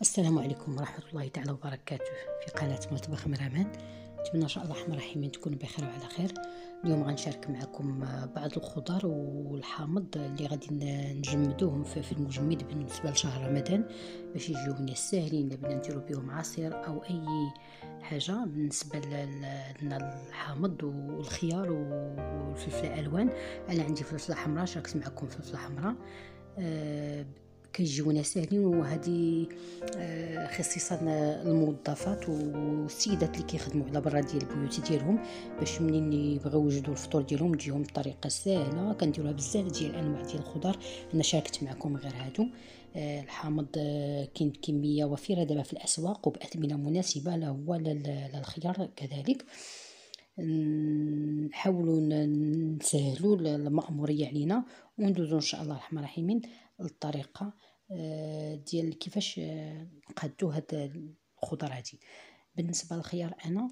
السلام عليكم ورحمة الله تعالى وبركاته. في قناة مطبخ مرامان نتمنى إن شاء الله الرحمن الرحيم تكونوا بخير وعلى خير. اليوم غنشارك معكم بعض الخضر والحامض اللي غادي نجمدوهم في المجمد بالنسبة لشهر رمضان باش يجيو ناس ساهلين بدنا نديرو بهم عصير أو أي حاجة. بالنسبة لنا الحامض والخيار والفلفله الألوان أنا عندي فلفله حمراء شاركت معكم فلفله حمراء أه كيجيونا ساهلين وهذه آه، خصيصا الموظفات والسيدات اللي كيخدموا على برا ديال البيوت ديالهم باش منين يبغيو يوجدوا الفطور ديالهم تجيهم بطريقة سهلة. كنديروها بزاف ديال الانواع ديال الخضر أنا شاركت معكم غير هادو. آه، الحامض آه، كاين كمية وفيرة دابا في الأسواق وباثمنه مناسبة لا هو لا الخيار كذلك. نحاولوا نسهلوا المأمورية علينا وندوزو إن شاء الله الرحمن الرحيم الطريقة آه، ديال كيفاش آه، نقادو هاد الخضر هادي. بالنسبة للخيار أنا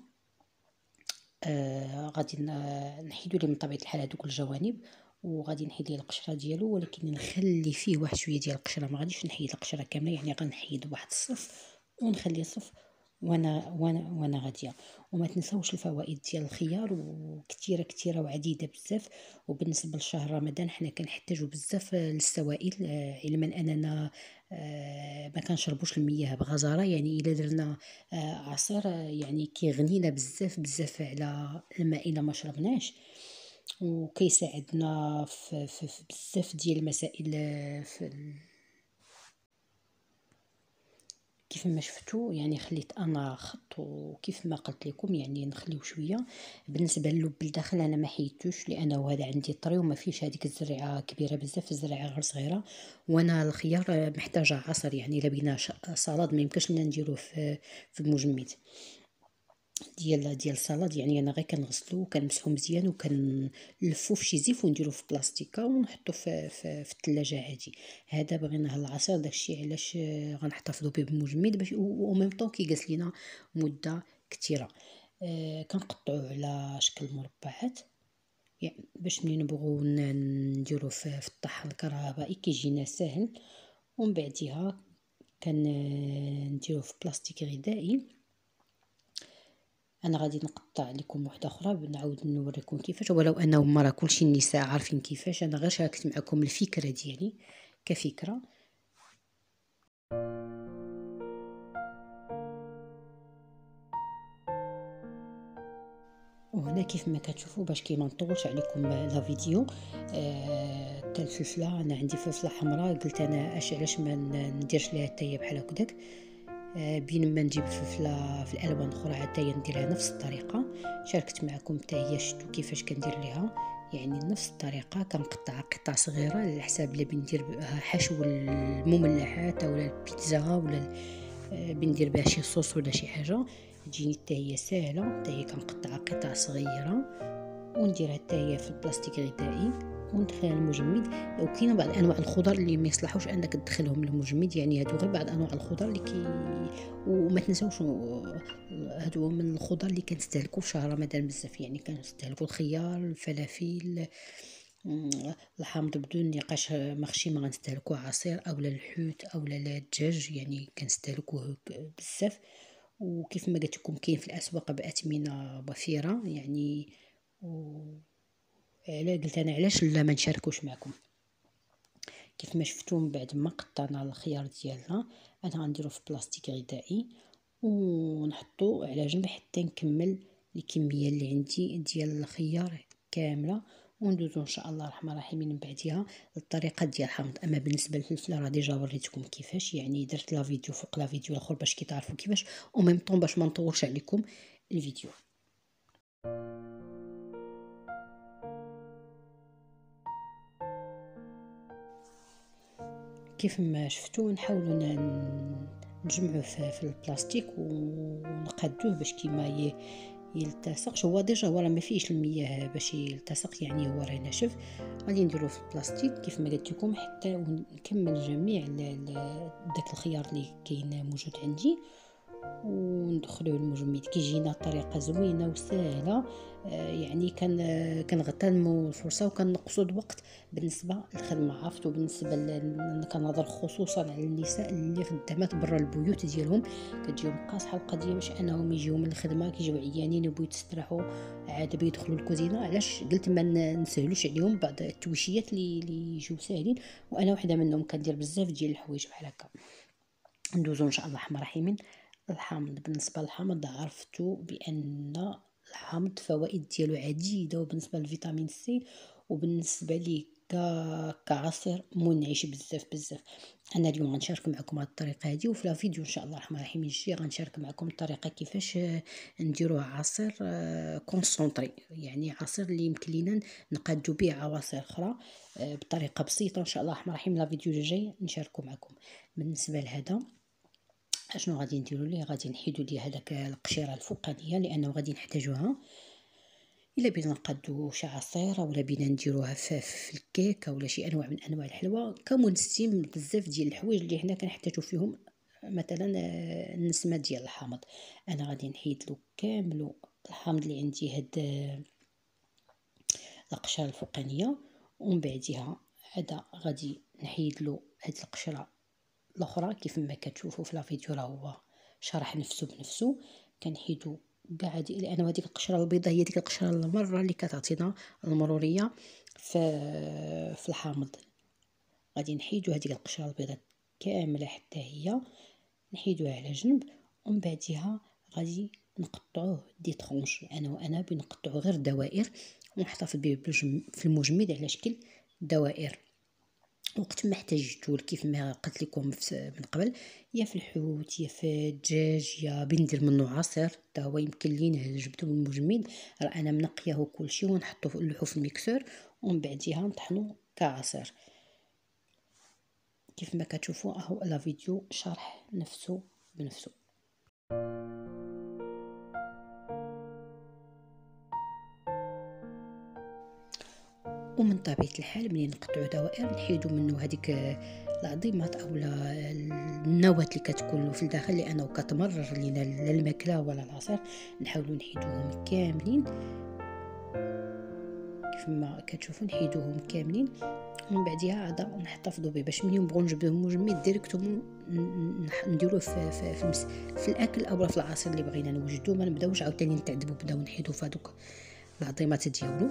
آه غادي نحيدو ليه من طبيعة الحال هذوك الجوانب وغادي نحيد ليه القشرة ديالو ولكن نخلي فيه واحد شوية ديال القشرة. ما غاديش نحيد القشرة كاملة يعني غنحيد واحد الصف ونخلي صف وأنا وأنا وأنا غادية. وما تنساوش الفوائد ديال الخيار وكثيره كثيره وعديدة بزاف. وبالنسبة لشهر رمضان حنا كنحتاجو بزاف للسوائل آه، علما أننا آه، ما كنشربوش المياه بغزارة. يعني إلا درنا آه، عصير يعني كيغنينا بزاف بزاف على الماء إلا ما شربناش. وكيساعدنا في, في بزاف ديال المسائل في كيف ما شفتوا يعني خليت أنا خط وكيف ما قلت لكم يعني نخليو شوية. بالنسبة للب الداخل أنا ما حيدتوش لأنه هذا عندي طري وما فيش هذيك الزريعه كبيرة بزاف الزريعه غير صغيرة. وأنا الخيار محتاجة عصر يعني إلا بينا صلاد ما يمكنش لنا نديروه في في المجمد. ديال ديال السلطه يعني أنا غير كنغسلو وكنمسحو مزيان وكنلفو في شي زيف ونديرو في بلاستيكة ونحطو في, في, في الثلاجه عادي هذا بغينا العصير داكشي علاش غنحتفظوا به بمجمد باش أو même temps كيجلس لينا مدة كثيره آه كنقطعو على شكل مربعات يعني باش ملي نبغوا نديرو في, في الطحن الكهربائي كيجينا ساهل. ومن بعدها كنديرو في بلاستيك غذائي. أنا غادي نقطع لكم واحدة أخرى نعاود نوريكم كيفاش. ولو أنه مرة كلشي النساء عارفين كيفاش أنا غير شاركت معكم الفكرة ديالي كفكرة. وهنا كيف ما كتشوفوا باش كي ما نطولش عليكم لا فيديو آه الفلفله أنا عندي فلفلة حمراء قلت أنا اش علاش ما نديرش ليها حتى بحال هكذاك. بين ما نجيب فلفله في الألوان الاخرى حتى نديرها نفس الطريقة. شاركت معكم حتى هي شفتوا كيفاش كندير ليها. يعني نفس الطريقة كنقطع قطع صغيرة على حساب اللي بندير حشو المملحات ولا البيتزا ولا آه، بندير بها شي صوص ولا شي حاجة. تجيني حتى هي ساهله حتى هي كنقطع قطع صغيرة. ونديرها حتى في البلاستيك غذائي وندخلها المجمد لو كاين بعض انواع الخضر اللي ما يصلحوش أنك تدخلهم للمجمد يعني هادو غير بعض أنواع الخضر اللي كي وما تنساوش هادو من الخضر اللي كنستهلكوا في شهر رمضان بزاف. يعني كنستهلكوا الخيار الفلافل الحامض بدون نقاش مخشي ما غنستهلكوه عصير اولا الحوت اولا الدجاج. يعني كنستهلكوه بزاف. وكيف ما قلت لكم كاين في الأسواق بأثمنة وفيرة. يعني على قلت أنا علاش لا ما نشاركوش معكم. كيف ما شفتوا من بعد ما قطعنا الخيار ديالنا أنا غنديرو في بلاستيك غذائي ونحطو على جنب حتى نكمل الكمية اللي عندي ديال الخيار كاملة. وندوزو إن شاء الله الرحمن الرحيم من بعدها الطريقة ديال الحمض أما بالنسبة للفلفلة راه déjà وريتكم كيفاش يعني درت la vidéo فوق la vidéo الآخر باش كي تعرفوا كيفاش. و même temps باش ما نطولش عليكم الفيديو. كيف ما شفتوا نحاولوا نجمعوه في البلاستيك ونقادوه باش كيما يلتصقش هو déjà هو ما فيهش المياه باش يلتصق يعني هو راه ناشف. غادي نديروه في البلاستيك كيف ما قلت لكم حتى نكمل جميع داك الخيار اللي كاين موجود عندي. وندخلوه المجمد. كيجينا طريقة زوينة وسهلة. آه، يعني كان كنغتنموا الفرصة وكنقصوا الوقت بالنسبة للخدمة عرفتوا بالنسبة كنهضر خصوصا على النساء اللي خدامات برا البيوت ديالهم. كتجيهم قاصحة القضية باش أنهم يجيو من الخدمة كيجيو عيانين وبغيو يستراحوا عاد بيدخلوا الكوزينة. علاش؟ قلت ما نسهلوش عليهم بعض التويشيات اللي يجيو ساهلين. وأنا وحدة منهم كندير بزاف ديال الحوايج بحال هكا. ندوزو إن شاء الله الرحيم الحامض. بالنسبة للحامض عرفتو بأن الحامض فوائد ديالو عديدة وبالنسبة لل vitamine C وبالنسبة لي كعصير منعش بزاف بزاف. أنا اليوم غنشارك معكم هاد الطريقة هذه وفي الفيديو إن شاء الله الرحمن الرحيم يجي غنشارك معكم الطريقة كيفاش نديروه عصير concentré يعني عصير اللي يمكن لينا نقادو به عواصر أخرى بطريقة بسيطة. إن شاء الله الرحمن الرحيم la vidéo الجاي نشاركو معكم. بالنسبة لهذا أشنو غادي نديرو ليه؟ غادي نحيدو ليه هذاك القشيرة الفوقانية لأنه غادي نحتاجوها. إلا بينا نقادو شي عصير ولا بينا نديروها في, في الكيك ولا شي أنواع من أنواع الحلوى كمنسيم بزاف ديال الحوايج اللي حنا كنحتاجو فيهم مثلا النسمة ديال الحامض. أنا غادي نحيد له كامل الحامض اللي عندي هاد القشره الفوقانية ومن بعدها هذا غادي نحيد له هاد القشره الأخرى كيف ما كتشوفوا في لا فيديو راه هو شرح نفسه بنفسه كنحيدو كاع هادي لأن هذيك القشرة البيضاء هي ديك القشرة المرة اللي كتعطينا المرورية في في الحامض. غادي نحيدو هذيك القشرة البيضاء كاملة حتى هي نحيدوها على جنب ومن بعدها غادي نقطعوه دي ترونش أنا وأنا بنقطعو غير دوائر ونحتفظ به في المجمد على شكل دوائر. وقت ما احتاجتو كيف ما قلت لكم من قبل يا في الحوت يا في الدجاج يا بندير منه عصير. حتى هو يمكن لينا جبدو من المجمد راه أنا منقيه كلشي ونحطو نلوحو في الميكسور ومن بعديها نطحنو كعصير كيف ما كتشوفوا أهو لا فيديو شرح نفسه بنفسه ومن طبيعة الحال ملي نقطعو دوائر نحيدو منه هذيك العظيمات أو النواة اللي كتكون في الداخل لأنه كتمرر لينا لا الماكلة ولا العصير. نحاولوا نحيدوهم كاملين. كيف ما كتشوفوا نحيدوهم كاملين. ومن بعدها عاد نحتفظوا به باش ملي نبغوا نجبدوه مجمد ديريكتومون نديروه في, في, في, في الأكل أو في العصير اللي بغينا نوجدو ما نبداوش عاوتاني نتعذبوا بداو نحيدو في هذوك العظيمات ديالو.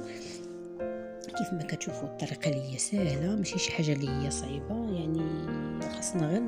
كيف ما كتشوفوا الطريقة اللي هي سهله ماشي شي حاجة اللي هي صعيبة يعني خاصنا غير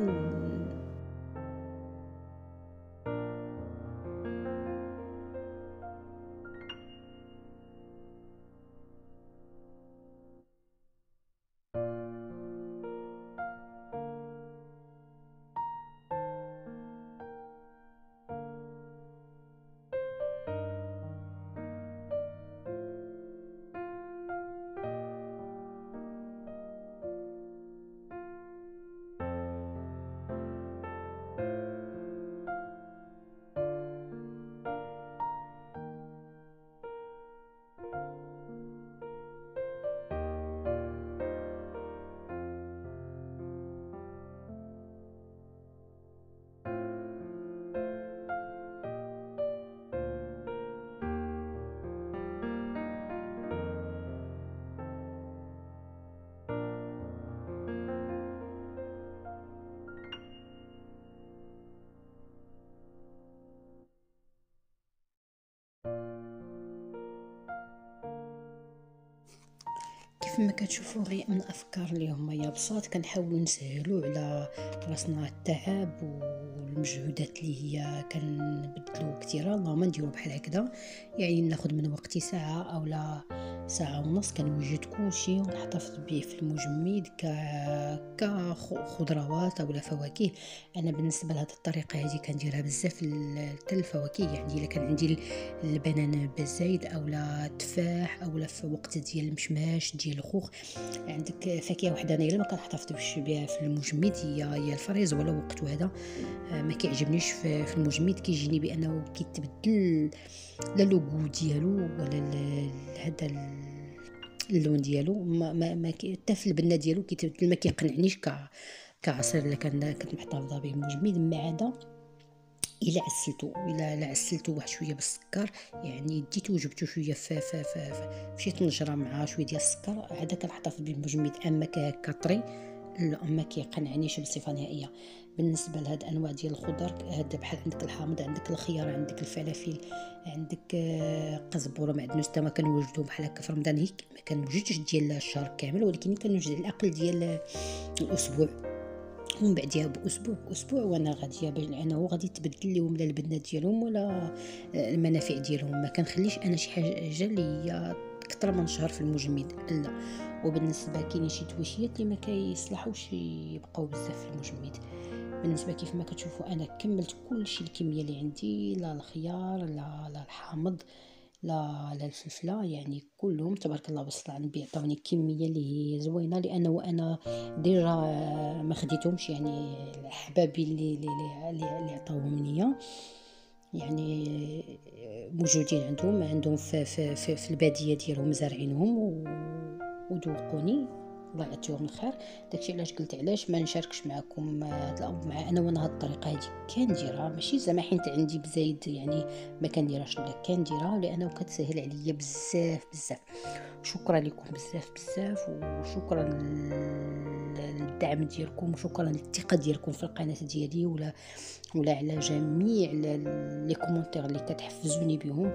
كيف ما كتشوفوا غير من الافكار اللي هما يابسات كنحاولوا نسهلوا على راسنا التعب والمجهودات اللي هي كنبدلوا كثيره اللهم نديروا بحال هكذا يعني ناخذ من وقتي ساعة أو لا ساعة ونص كنوجد كلشي ونحتفظ به في المجمد ك كخضروات أو فواكه. أنا بالنسبة لهذه الطريقة هذه كنديرها بزاف الفواكه. يعني إلا كان عندي البنان بالزايد أو لا التفاح أو لا في وقت ديال المشماش ديال الخوخ عندك فاكهة وحدة أنا ما كنحتفظ بها في المجمد هي هي الفريز ولا وقت هذا آه، ما كيعجبنيش في المجمد. كيجيني بأنه كيتبدل لا لوغو ديالو ولا هذا اللون ديالو ما ما, ما حتى في البنة ديالو كيتبدل ما كيقنعنيش كعصير اللي كان كنت محتفظه به مجمد. ما عدا إلا عسلتو الا عسلتو واحد شوية بالسكر. يعني ديتو وجبتو شوية في في في, في, شي طنجره مع شوية ديال السكر. عاد كنحطها في المجمد أما كطري ما كيقنعنيش بصفة نهائية. بالنسبة لهاد أنواع ديال الخضر هاد بحال عندك الحامض عندك الخيار عندك الفلافل عندك آه، قزبوره معدنوس حتى ما كنوجدو بحال هكا في رمضان هيك ما كنوجدش ديال الشهر كامل ولكن كنوجد على الأقل ديال الأسبوع. ومن بعدها بأسبوع باسبوع وأنا غاديه باش انه غادي تبدل لهم لا البنات ديالهم ولا المنافع ديالهم. ما كنخليش أنا شي حاجة اللي هي أكثر من شهر في المجمد لا. وبالنسبة كاينين شي تواشيات اللي ما كيصلحوش يبقاو بزاف في المجمد بالنسبة كيف ما كتشوفوا أنا كملت كل شيء الكمية اللي عندي لا الخيار لا لا الحامض لا لا الفلفلة يعني كلهم تبارك الله بس الله بيعطوني كميه اللي هي زوينة لأنه أنا ديجا ما خديتهمش يعني احبابي اللي اللي اللي, اللي عطاوهم ليا. يعني موجودين عندهم عندهم في, في, في, في البادية ديالهم زارعينهم ودوقوني. الله يعطيهم الخير. داكشي علاش قلت علاش ما نشاركش معكم هاد الامر مع أنا وأنا هاد الطريقة هادي. كنديرها ماشي زعما حيت عندي بزايد يعني ما كنديرهاش لا كنديرها لأنه كتسهل عليا بزاف بزاف. شكرا لكم بزاف بزاف وشكرا للدعم ديالكم وشكرا للثقة ديالكم في القناة ديالي ولا ولا على جميع لي كومونتير اللي كتحفزوني بهم.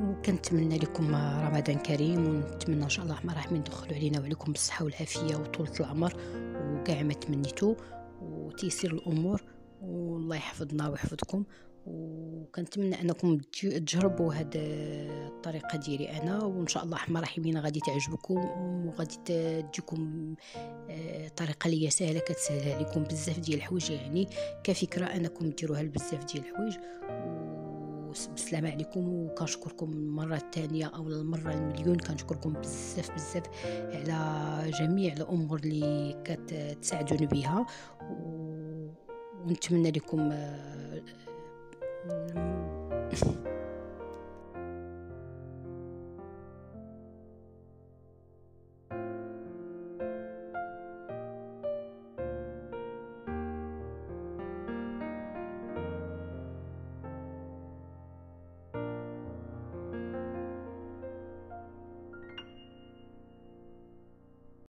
وكنتمنى لكم رمضان كريم ونتمنى إن شاء الله الرحمن الرحيم يدخلوا علينا وعليكم بالصحة والعافية وطولة العمر وكاع ما تمنيتو وتيسير الأمور. والله يحفظنا ويحفظكم. وكنتمنى أنكم تجربوا هاد الطريقة ديالي أنا وإن شاء الله الرحمن الرحيم غادي تعجبكم وغادي تجيكم آه، طريقة ليا سهلة كتسهل عليكم بزاف ديال الحوايج يعني. كفكرة أنكم ديروها لبزاف ديال الحوايج. وبسلامة عليكم وكنشكركم المرة الثانية أو المرة المليون. كنشكركم بزاف بزاف على جميع الأمور اللي كتساعدوني بها. ونتمنى لكم آه،